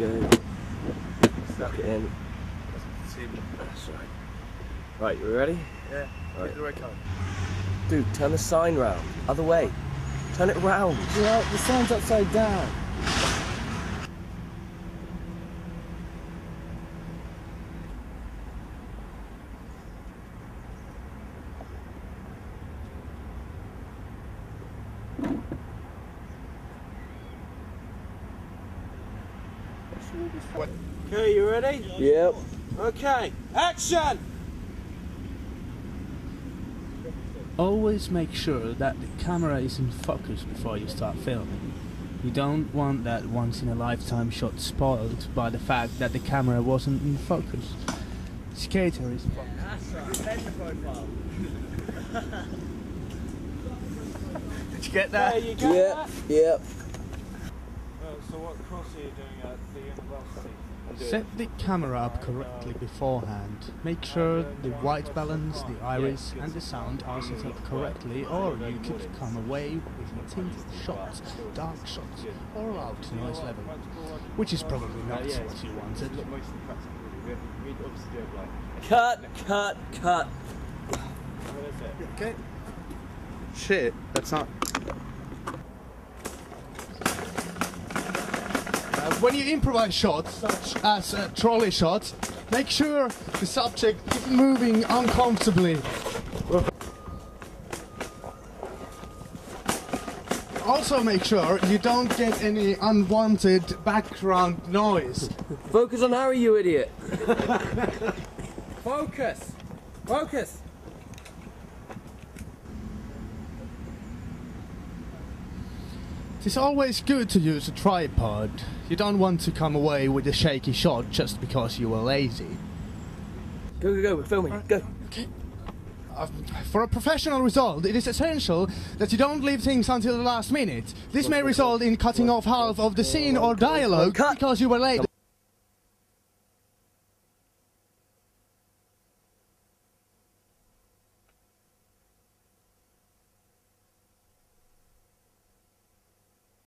go. Suck it in. That's right. Right, you ready? Yeah. Right. the right. Dude, turn the sign round. Other way. Turn it round. Yeah, the sign's upside down. Okay, you ready? Yep. Okay, action! Always make sure that the camera is in focus before you start filming. You don't want that once in a lifetime shot spoiled by the fact that the camera wasn't in focus. Skater is Did you get There that? you go. Yep. Yep. Well, so what course are you doing at the university? Set the camera up correctly beforehand. Make sure the white balance, the iris and the sound are set up correctly or you could come away with tinted shots, dark shots or out noise level. Which is probably not what you wanted. Cut, cut, cut. Okay. Shit, that's not. When you improvise shots, such as uh, trolley shots, make sure the subject is moving uncomfortably. Also make sure you don't get any unwanted background noise. Focus on Harry, you idiot. Focus! Focus! It's always good to use a tripod. You don't want to come away with a shaky shot just because you were lazy. Go, go, go. We're filming. Go. Uh, for a professional result, it is essential that you don't leave things until the last minute. This may result in cutting off half of the scene or dialogue because you were late.